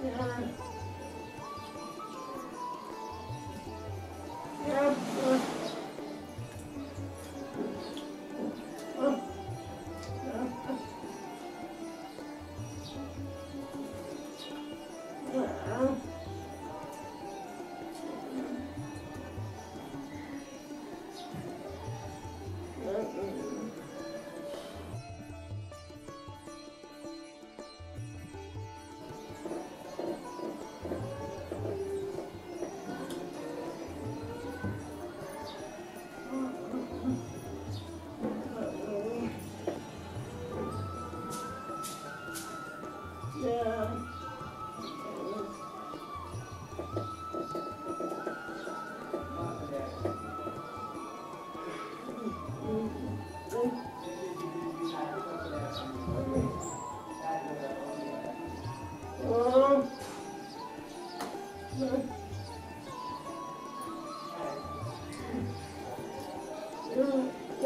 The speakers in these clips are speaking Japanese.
你看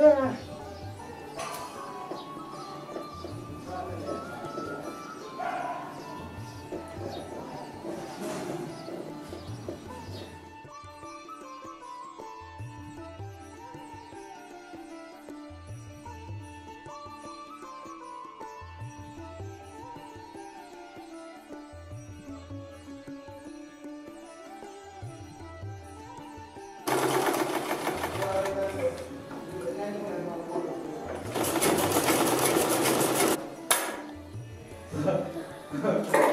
É. ハハハハ。